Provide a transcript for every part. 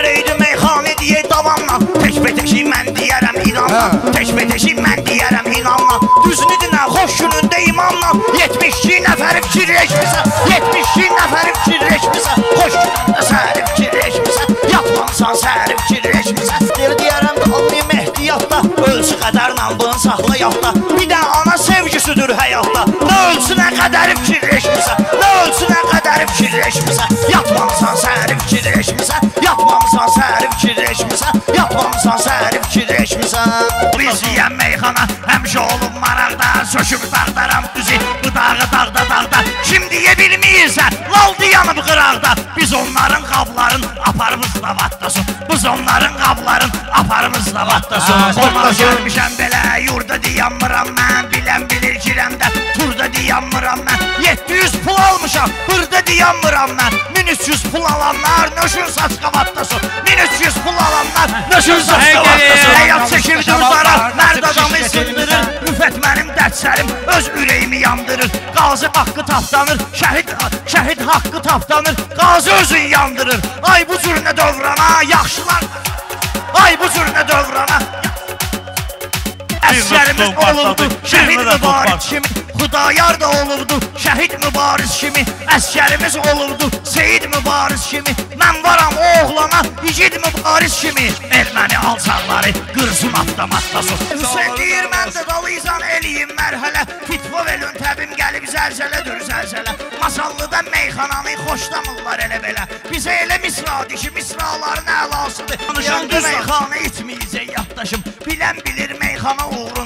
Gərəkdi meyxanə deyə davamla Təkbətəşi mən deyərəm inanla Təkbətəşi mən deyərəm inanla Düzünü dinə, xoş günündə imamla 72 nəfəri fikirləşmirsən 72 nəfəri fikirləşmirsən Xoş günündə səhəri fikirləşmirsən Yatmamısan səhəri fikirləşmirsən Yatmamısan səhəri fikirləşmirsən Yatmamısan səhəri fikirləşmirsən Biz yiyən meyxana həmişə olub maraqda Söküb dağdaram düzü bu dağı dağda dağda Kim deyə bilmirsən lal yanıb qıraqda Biz onların qabların aparımız da vatdasun Biz onların qabların aparımız da vatdasun Onlar gəlmişəm belə dayanmıram mən 1300 pul alanlar nöşün saç qavatdasun 1300 pul alanlar nöşün saç qavatdasun Həyat çəkirdi uzara mərd adamı sındırır? Müfət mənim dərsərim öz ürəyimi yandırır. Qazi haqqı tapdanır şəhid, şəhid haqqı tapdanır Qazi özün yandırır. Ay bu cür nə dövrana yaxşılar Ay bu cür nə dövrana. Əsgərimiz olurdu, şəhid mübariz kimi Xudayar da olurdu, şəhid mübariz kimi Əsgərimiz olurdu, seyid mübariz kimi Mən varam o oğlana, yigid mübariz kimi Erməni alçaqları qırsın avtomatlasın Hüseyin deyir, mən də dalıysan eləyim mərhələ. Fitvo velün təbim gəlib zəlzələdir zəlzələ. Masallıda meyxananı xoşlamırlar elə belə. Bizə elə misradır ki, misraların əlasıdır. Yandı meyxana itməyəcək yaddaşım. Bilən bilir meyxana başım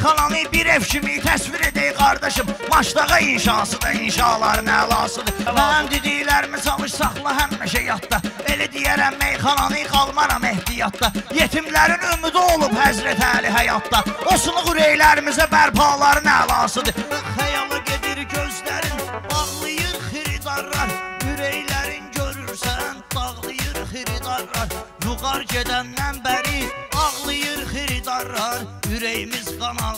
Meyxananı bir ev kimi təsvir edək qardaşım. Maçdağa inşası da inşaların əlasıdır Mən dediklərimi çalış saxla həmişə yadda. Elə deyərəm meyxananı qalmaram ehtiyatda Yetimlərin ümidi olub Həzrət Əli həyatda. O sınıq ürəklərimizə bərpaların əlasıdır Xəyalı gedir gözlərin Bağlayır xiridarlar Ürəklərin görürsən Dağlayır xiridarlar Yuqar gedəndən bəri Ağlayır xiridarlar Ürəyimiz qan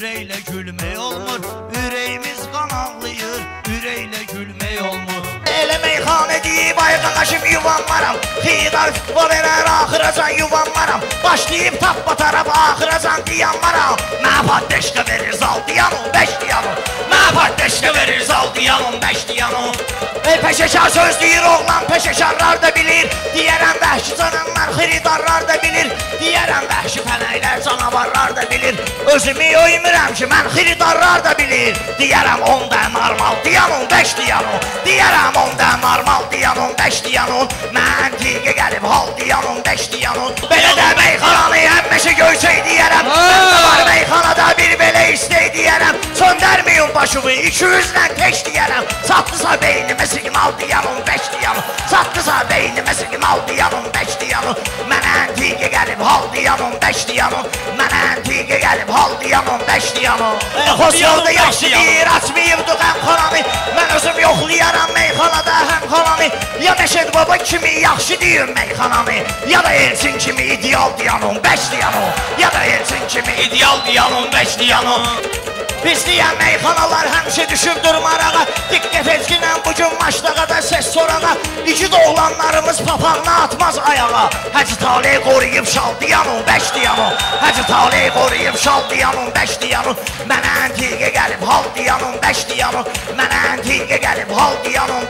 Ürəklə gülmək olmur Ürəyimiz qan ağlayır Ürəklə gülmək olmur Elə meyxanə deyib ayğanaşıb yuvanmaram Xidar o verər axıracan yuvanmaram Başlayıb tap batarab axıracan diyanmaram Nə patdeşka verir zal diyanım beş diyanım Nə patdeşka verir zal beş diyanım Ey peşəkar söz deyir oğlan peşəkarlar da bilir. Deyərəm vəhşi cananlar xiridarlar da bilir. Deyərəm vəhşi fənəklər canavarlar da bilir. Özümü öymürəm ki mən xiridarlar da bilir. Deyərəm on da normal diyanım beş diyanım Deyərəm on da normal diyanım beş diyanım Mən tiqə gəlib hal diyanım beş diyanım Belə də meyxananı həmişə görsək deyərəm Mən də var meyxanada bir belə istək deyərəm Söndərməyin başımı iki yüzlə teş deyərəm Satdısa beynimə signal diyanım beş diyanım Satdısa beynimə signal diyanım beş diyanım Mənə antiqə gəlib hal diyanım beş diyanım Mənə antiqə gəlib hal diyanım beş diyanım Xoş yolda yaxşı deyir açmayıbdı qəmxananı Mən özüm yoxlayaram meyxanada həmxananı Ya Məşəd baba kimi yaxşı deyir meyxananı Ya da Elçin kimi ideal diyanım beş diyanım Ya da Elçin kimi ideal diyanım beş diyanım Biz deyən meyxanalar həmişə düşübdür marağa Diqqət etkinən bugün maçdaqada ses sorağa İki doğulanlarımız papağına atmaz ayağa. Hacı Talih qoruyub şaldiyanım, beş diyanım Hacı Talih qoruyub şaldiyanım, beş diyanım Mənə antiqə gəlib hal diyanım, beş diyanım Mənə antiqə gəlib hal diyanım,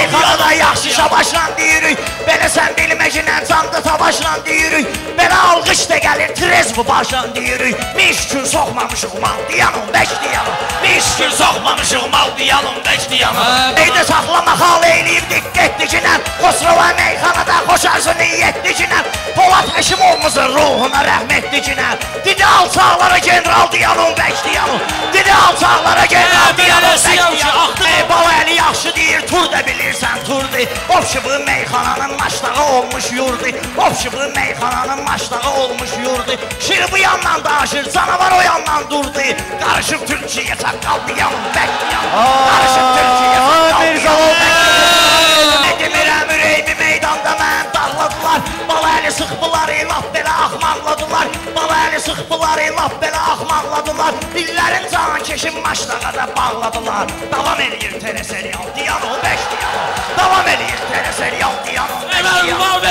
beş meyxanada yaxşı şabaşla deyirik Belə sən bilməklə candı savaşla deyirik Belə alqış da gəlir trez bu başla deyirik Miş gün soxmamışıq mal diyanım, beş diyanım. Miş gün soxmamışıq mal diyanım, beş diyanım. Eydə saxlama xal eyləyib diqqət dikinən Xosrova meyxanada xoşarsın niyyət dikinən Polat Həşimovumuzun ruhuna rəhmət dikinən Didi alçaqlara general diyanım, beş diyanım. Didi alçaqlara general diyanım, beş diyanım. Ey bala əli yaxşı deyir, tur da bilirsən turdi Ovşıbı meyxananın maçdağı olmuş yurdi Ovşıbı meyxananın maçdağı olmuş yurdi Şir bu yandan daşır, canavar o yandan durdu. Qarışıb Türkiyə çaqqal diyanım, bək diyanım Qarışıb Türkiyə çaqqal diyanım, bək demirəm ürəyimi meydanda mən dağladılar Bala əli sıxbıları laf belə axmaqladılar Bala əli sıxbıları laf belə axmaqladılar Dillərin can Peşin başla gaza bağladılar. Davam edeyim tere seni al diyan ol beş diyan ol. Davam edeyim tere al diyan ol beş diyan ol.